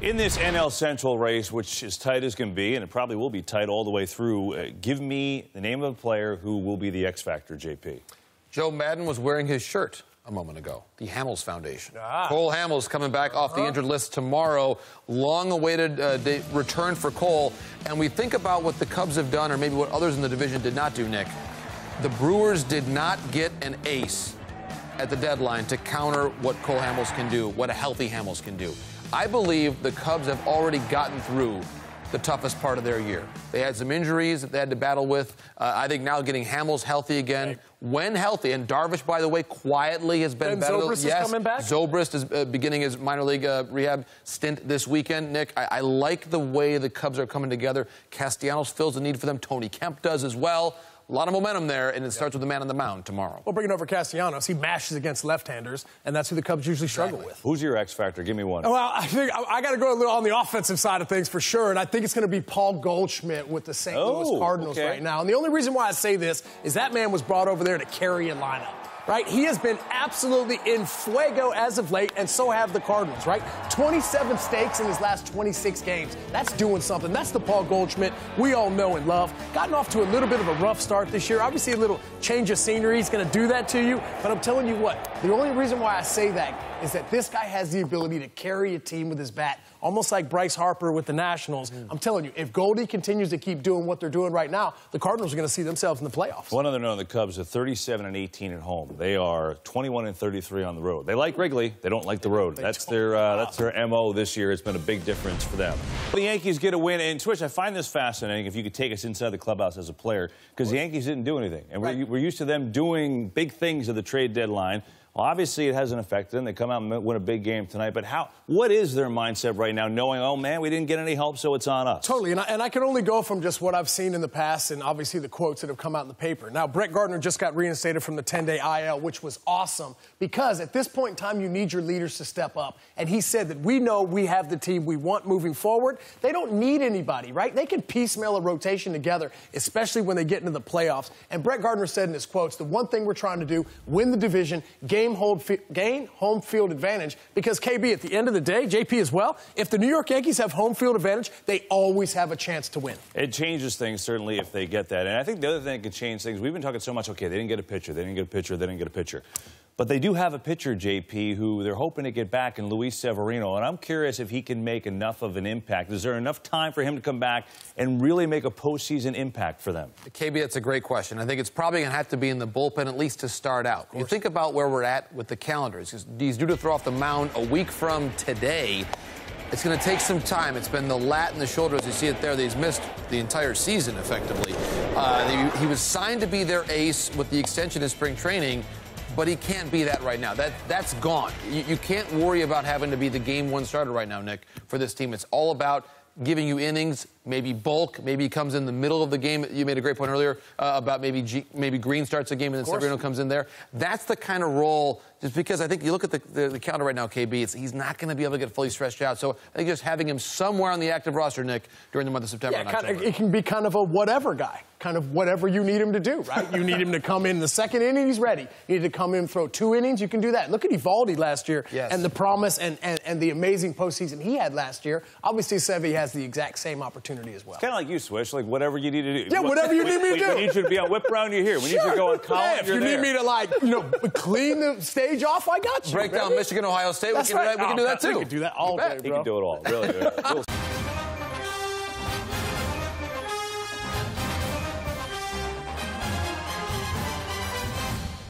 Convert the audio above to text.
In this NL Central race, which is tight as can be, and it probably will be tight all the way through, uh, give me the name of a player who will be the X Factor, JP. Joe Maddon was wearing his shirt a moment ago, the Hamels Foundation. Ah. Cole Hamels coming back off the uh-huh. injured list tomorrow. Long awaited uh, return for Cole. And we think about what the Cubs have done, or maybe what others in the division did not do, Nick. The Brewers did not get an ace at the deadline to counter what Cole Hamels can do, what a healthy Hamels can do. I believe the Cubs have already gotten through the toughest part of their year. They had some injuries that they had to battle with. Uh, I think now getting Hamels healthy again, right. when healthy, and Darvish, by the way, quietly has been and better. Zobrist yes, is coming back. Zobrist is uh, beginning his minor league uh, rehab stint this weekend. Nick, I, I like the way the Cubs are coming together. Castellanos fills the need for them. Tony Kemp does as well. A lot of momentum there, and it starts with the man on the mound tomorrow. Well, bringing over Castellanos, he mashes against left-handers, and that's who the Cubs usually struggle with. Who's your X factor? Give me one. Well, I think I, I got to go a little on the offensive side of things for sure, and I think it's going to be Paul Goldschmidt with the St. Oh, Louis Cardinals okay. right now. And the only reason why I say this is that man was brought over there to carry a lineup right? He has been absolutely in fuego as of late, and so have the Cardinals, right? 27 stakes in his last 26 games. That's doing something. That's the Paul Goldschmidt we all know and love. Gotten off to a little bit of a rough start this year. Obviously, a little change of scenery is going to do that to you, but I'm telling you what, the only reason why I say that is that this guy has the ability to carry a team with his bat, almost like Bryce Harper with the Nationals. Mm. I'm telling you, if Goldie continues to keep doing what they're doing right now, the Cardinals are going to see themselves in the playoffs. One other note on the Cubs are 37 and 18 at home. They are 21 and 33 on the road. They like Wrigley. They don't like the road. That's their uh, that's their mo this year. It's been a big difference for them. The Yankees get a win, and Twitch, I find this fascinating. If you could take us inside the clubhouse as a player, because the Yankees didn't do anything, and right. we're, we're used to them doing big things at the trade deadline. Well, obviously, it hasn't affected them. They come out and win a big game tonight. But how? What is their mindset right now, knowing, oh man, we didn't get any help, so it's on us? Totally, and I, and I can only go from just what I've seen in the past, and obviously the quotes that have come out in the paper. Now, Brett Gardner just got reinstated from the 10-day IL, which was awesome because at this point in time, you need your leaders to step up. And he said that we know we have the team we want moving forward. They don't need anybody, right? They can piecemeal a rotation together, especially when they get into the playoffs. And Brett Gardner said in his quotes, the one thing we're trying to do, win the division, game hold gain home field advantage because KB, at the end of the day, JP as well, if the New York Yankees have home field advantage, they always have a chance to win. It changes things, certainly, if they get that. And I think the other thing that could change things, we've been talking so much, okay, they didn't get a pitcher, they didn't get a pitcher, they didn't get a pitcher. But they do have a pitcher, JP, who they're hoping to get back in Luis Severino. And I'm curious if he can make enough of an impact. Is there enough time for him to come back and really make a postseason impact for them? KB, that's a great question. I think it's probably going to have to be in the bullpen, at least to start out. You think about where we're at with the calendars. He's due to throw off the mound a week from today. It's going to take some time. It's been the lat and the shoulder, as you see it there, that he's missed the entire season, effectively. Uh, he, he was signed to be their ace with the extension in spring training but he can't be that right now. That that's gone. You, you, can't worry about having to be the game one starter right now, Nick, for this team. It's all about giving you innings, maybe bulk, maybe he comes in the middle of the game. You made a great point earlier uh, about maybe G, maybe Green starts a game and then Severino comes in there. That's the kind of role. Just because I think you look at the, the, the counter right now, KB, he's not going to be able to get fully stretched out. So I think just having him somewhere on the active roster, Nick, during the month of September. Yeah, kind of, it can be kind of a whatever guy, kind of whatever you need him to do, right? you need him to come in the second inning, he's ready. You need to come in, throw two innings, you can do that. Look at Eovaldi last year yes. and the promise and, and, and the amazing postseason he had last year. Obviously, Sevy has the exact same opportunity as well. It's kind of like you you switch, like whatever you need to do. Yeah, whatever you need me to do. We need you to be on whip around, you're here. We sure. need you to go on column, yeah, if you there. need me to like, you know, clean the stage off, I got you. Break down Michigan, Ohio State. That's we can, right. do, that. we can do that too. We can do that all day, bro. He can do it all. Really good.